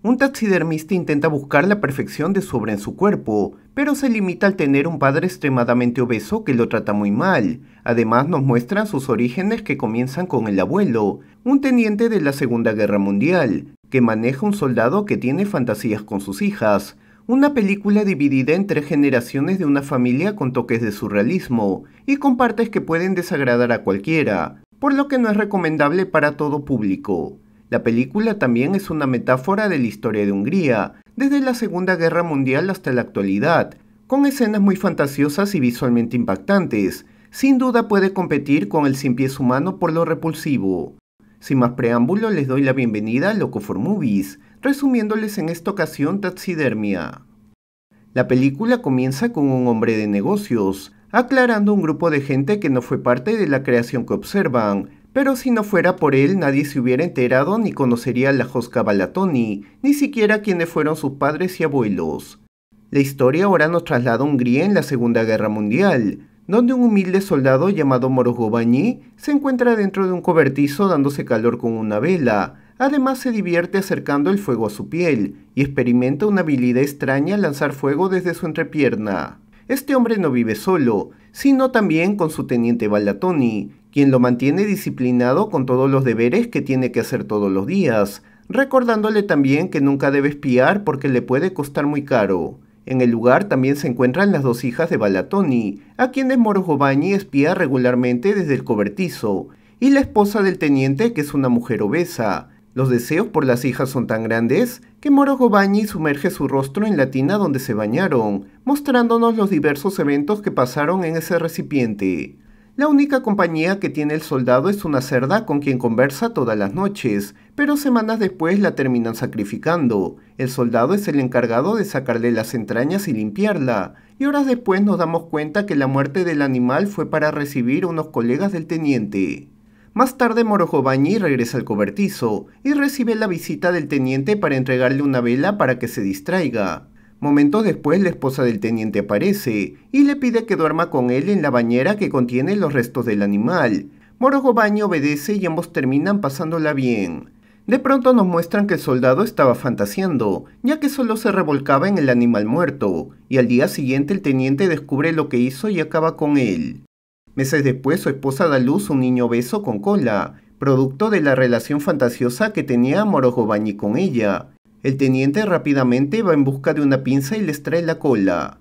Un taxidermista intenta buscar la perfección de su obra en su cuerpo, pero se limita al tener un padre extremadamente obeso que lo trata muy mal. Además nos muestran sus orígenes que comienzan con el abuelo, un teniente de la Segunda Guerra Mundial, que maneja un soldado que tiene fantasías con sus hijas. Una película dividida en tres generaciones de una familia con toques de surrealismo y con partes que pueden desagradar a cualquiera, por lo que no es recomendable para todo público. La película también es una metáfora de la historia de Hungría, desde la Segunda Guerra Mundial hasta la actualidad, con escenas muy fantasiosas y visualmente impactantes. Sin duda puede competir con el Cien Pies Humano por lo repulsivo. Sin más preámbulo, les doy la bienvenida a Loco for Movies, resumiéndoles en esta ocasión Taxidermia. La película comienza con un hombre de negocios, aclarando un grupo de gente que no fue parte de la creación que observan, pero si no fuera por él nadie se hubiera enterado ni conocería a la Josca Balatoni, ni siquiera quiénes fueron sus padres y abuelos. La historia ahora nos traslada a Hungría en la Segunda Guerra Mundial, donde un humilde soldado llamado Morogobañi se encuentra dentro de un cobertizo dándose calor con una vela. Además se divierte acercando el fuego a su piel y experimenta una habilidad extraña al lanzar fuego desde su entrepierna. Este hombre no vive solo, sino también con su teniente Balatoni, quien lo mantiene disciplinado con todos los deberes que tiene que hacer todos los días, recordándole también que nunca debe espiar porque le puede costar muy caro. En el lugar también se encuentran las dos hijas de Balatoni, a quienes Moro espía regularmente desde el cobertizo, y la esposa del teniente que es una mujer obesa. Los deseos por las hijas son tan grandes que Moro sumerge su rostro en la tina donde se bañaron, mostrándonos los diversos eventos que pasaron en ese recipiente. La única compañía que tiene el soldado es una cerda con quien conversa todas las noches, pero semanas después la terminan sacrificando. El soldado es el encargado de sacarle las entrañas y limpiarla, y horas después nos damos cuenta que la muerte del animal fue para recibir unos colegas del teniente. Más tarde Morojobañi regresa al cobertizo y recibe la visita del teniente para entregarle una vela para que se distraiga. Momentos después la esposa del teniente aparece y le pide que duerma con él en la bañera que contiene los restos del animal. Morogobaño obedece y ambos terminan pasándola bien. De pronto nos muestran que el soldado estaba fantaseando, ya que solo se revolcaba en el animal muerto, y al día siguiente el teniente descubre lo que hizo y acaba con él. Meses después su esposa da luz un niño obeso con cola, producto de la relación fantasiosa que tenía Morogobañi con ella, el teniente rápidamente va en busca de una pinza y les trae la cola.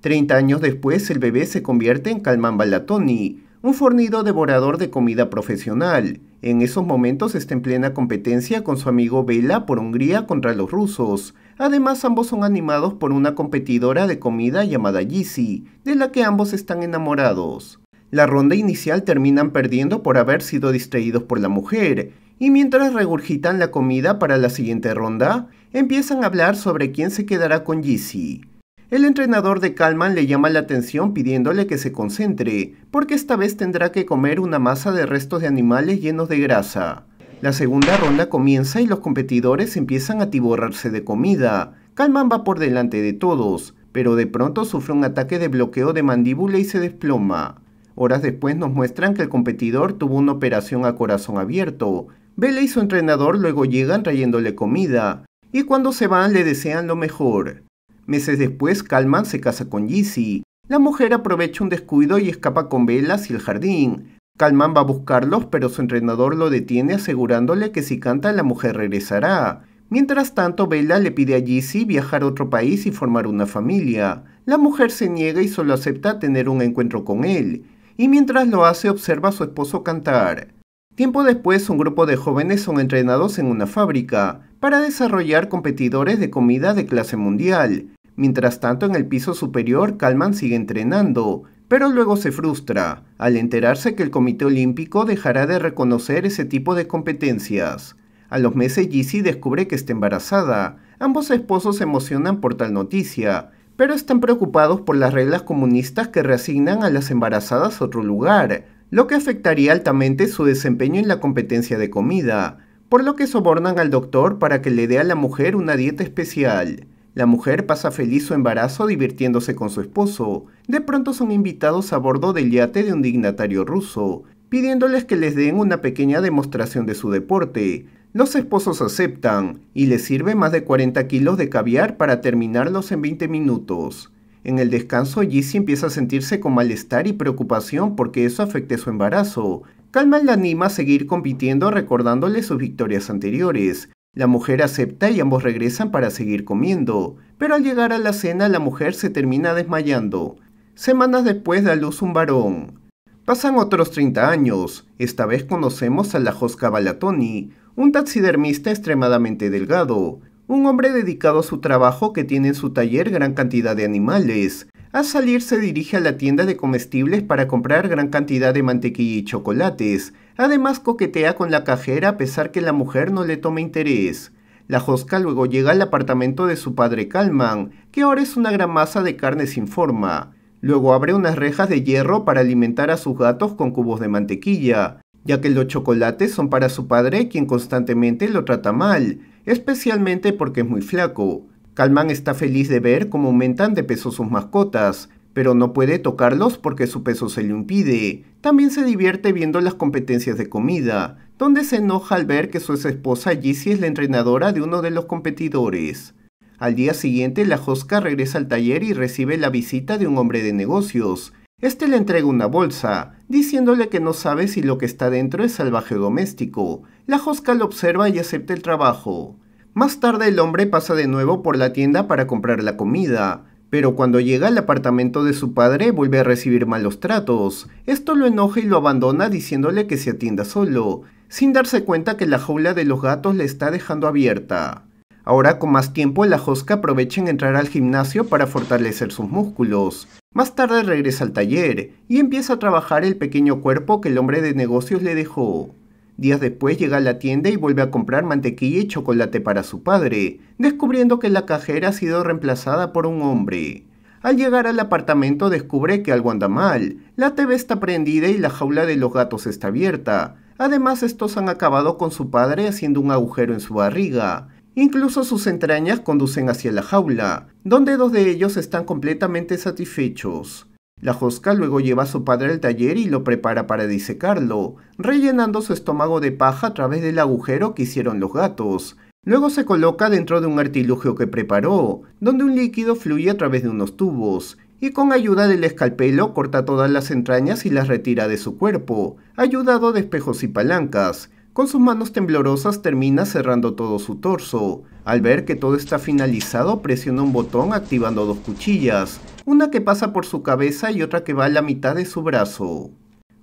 Treinta años después, el bebé se convierte en Calman Balatoni, un fornido devorador de comida profesional. En esos momentos está en plena competencia con su amigo Vela por Hungría contra los rusos. Además, ambos son animados por una competidora de comida llamada Yeezy, de la que ambos están enamorados. La ronda inicial terminan perdiendo por haber sido distraídos por la mujer, y mientras regurgitan la comida para la siguiente ronda, empiezan a hablar sobre quién se quedará con Yeezy. El entrenador de Kalman le llama la atención pidiéndole que se concentre, porque esta vez tendrá que comer una masa de restos de animales llenos de grasa. La segunda ronda comienza y los competidores empiezan a tiborrarse de comida. Kalman va por delante de todos, pero de pronto sufre un ataque de bloqueo de mandíbula y se desploma. Horas después nos muestran que el competidor tuvo una operación a corazón abierto, Bella y su entrenador luego llegan trayéndole comida, y cuando se van le desean lo mejor. Meses después, Calman se casa con Yeezy. La mujer aprovecha un descuido y escapa con Bella hacia el jardín. Calman va a buscarlos, pero su entrenador lo detiene asegurándole que si canta la mujer regresará. Mientras tanto, Bella le pide a Yeezy viajar a otro país y formar una familia. La mujer se niega y solo acepta tener un encuentro con él, y mientras lo hace observa a su esposo cantar. Tiempo después, un grupo de jóvenes son entrenados en una fábrica para desarrollar competidores de comida de clase mundial. Mientras tanto, en el piso superior, Kalman sigue entrenando, pero luego se frustra al enterarse que el Comité Olímpico dejará de reconocer ese tipo de competencias. A los meses, Yeezy descubre que está embarazada. Ambos esposos se emocionan por tal noticia, pero están preocupados por las reglas comunistas que reasignan a las embarazadas otro lugar, lo que afectaría altamente su desempeño en la competencia de comida, por lo que sobornan al doctor para que le dé a la mujer una dieta especial. La mujer pasa feliz su embarazo divirtiéndose con su esposo. De pronto son invitados a bordo del yate de un dignatario ruso, pidiéndoles que les den una pequeña demostración de su deporte. Los esposos aceptan y les sirve más de 40 kilos de caviar para terminarlos en 20 minutos. En el descanso, Jissy empieza a sentirse con malestar y preocupación porque eso afecte su embarazo. Calma la anima a seguir compitiendo recordándole sus victorias anteriores. La mujer acepta y ambos regresan para seguir comiendo, pero al llegar a la cena la mujer se termina desmayando. Semanas después da luz un varón. Pasan otros 30 años. Esta vez conocemos a la Josca Balatoni, un taxidermista extremadamente delgado, un hombre dedicado a su trabajo que tiene en su taller gran cantidad de animales. Al salir se dirige a la tienda de comestibles para comprar gran cantidad de mantequilla y chocolates. Además coquetea con la cajera a pesar que la mujer no le toma interés. La Josca luego llega al apartamento de su padre Calman, que ahora es una gran masa de carne sin forma. Luego abre unas rejas de hierro para alimentar a sus gatos con cubos de mantequilla ya que los chocolates son para su padre quien constantemente lo trata mal, especialmente porque es muy flaco. Calman está feliz de ver cómo aumentan de peso sus mascotas, pero no puede tocarlos porque su peso se le impide. También se divierte viendo las competencias de comida, donde se enoja al ver que su ex esposa Jessie es la entrenadora de uno de los competidores. Al día siguiente, la Josca regresa al taller y recibe la visita de un hombre de negocios, este le entrega una bolsa, diciéndole que no sabe si lo que está dentro es salvaje doméstico. La Josca lo observa y acepta el trabajo. Más tarde el hombre pasa de nuevo por la tienda para comprar la comida, pero cuando llega al apartamento de su padre vuelve a recibir malos tratos. Esto lo enoja y lo abandona diciéndole que se atienda solo, sin darse cuenta que la jaula de los gatos le está dejando abierta. Ahora con más tiempo la Josca aprovecha en entrar al gimnasio para fortalecer sus músculos. Más tarde regresa al taller y empieza a trabajar el pequeño cuerpo que el hombre de negocios le dejó. Días después llega a la tienda y vuelve a comprar mantequilla y chocolate para su padre, descubriendo que la cajera ha sido reemplazada por un hombre. Al llegar al apartamento descubre que algo anda mal. La TV está prendida y la jaula de los gatos está abierta. Además, estos han acabado con su padre haciendo un agujero en su barriga. Incluso sus entrañas conducen hacia la jaula, donde dos de ellos están completamente satisfechos. La Josca luego lleva a su padre al taller y lo prepara para disecarlo, rellenando su estómago de paja a través del agujero que hicieron los gatos. Luego se coloca dentro de un artilugio que preparó, donde un líquido fluye a través de unos tubos, y con ayuda del escalpelo corta todas las entrañas y las retira de su cuerpo, ayudado de espejos y palancas, con sus manos temblorosas termina cerrando todo su torso. Al ver que todo está finalizado, presiona un botón activando dos cuchillas, una que pasa por su cabeza y otra que va a la mitad de su brazo.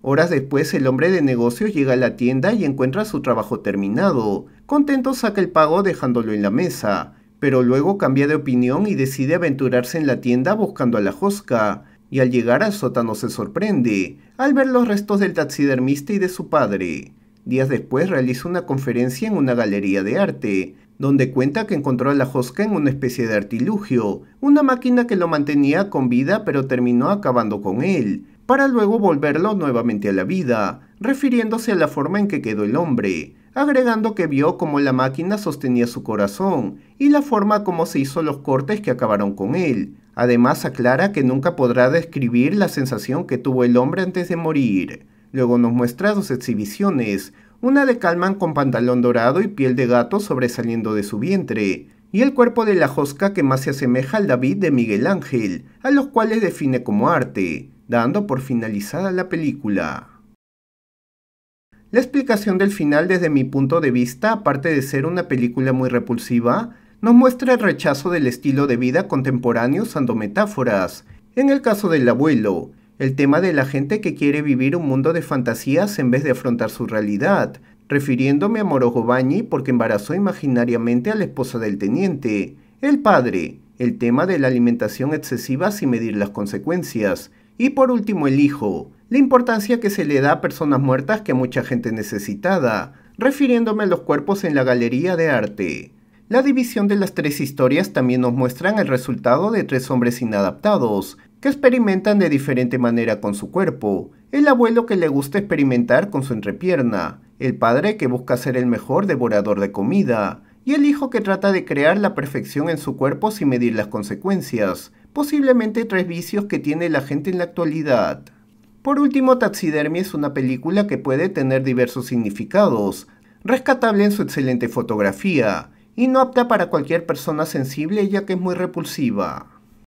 Horas después el hombre de negocios llega a la tienda y encuentra su trabajo terminado. Contento saca el pago dejándolo en la mesa, pero luego cambia de opinión y decide aventurarse en la tienda buscando a la Josca. Y al llegar al sótano se sorprende, al ver los restos del taxidermista y de su padre. Días después realiza una conferencia en una galería de arte, donde cuenta que encontró a la Josca en una especie de artilugio, una máquina que lo mantenía con vida pero terminó acabando con él, para luego volverlo nuevamente a la vida, refiriéndose a la forma en que quedó el hombre, agregando que vio cómo la máquina sostenía su corazón y la forma como se hizo los cortes que acabaron con él. Además aclara que nunca podrá describir la sensación que tuvo el hombre antes de morir. Luego nos muestra dos exhibiciones, una de Calman con pantalón dorado y piel de gato sobresaliendo de su vientre, y el cuerpo de la Josca que más se asemeja al David de Miguel Ángel, a los cuales define como arte, dando por finalizada la película. La explicación del final desde mi punto de vista, aparte de ser una película muy repulsiva, nos muestra el rechazo del estilo de vida contemporáneo usando metáforas. En el caso del abuelo, el tema de la gente que quiere vivir un mundo de fantasías en vez de afrontar su realidad, refiriéndome a Morojo Bañi porque embarazó imaginariamente a la esposa del teniente. El padre, el tema de la alimentación excesiva sin medir las consecuencias. Y por último el hijo, la importancia que se le da a personas muertas que a mucha gente necesitada, refiriéndome a los cuerpos en la galería de arte. La división de las tres historias también nos muestran el resultado de tres hombres inadaptados, que experimentan de diferente manera con su cuerpo, el abuelo que le gusta experimentar con su entrepierna, el padre que busca ser el mejor devorador de comida, y el hijo que trata de crear la perfección en su cuerpo sin medir las consecuencias, posiblemente tres vicios que tiene la gente en la actualidad. Por último, Taxidermia es una película que puede tener diversos significados, rescatable en su excelente fotografía, y no apta para cualquier persona sensible ya que es muy repulsiva.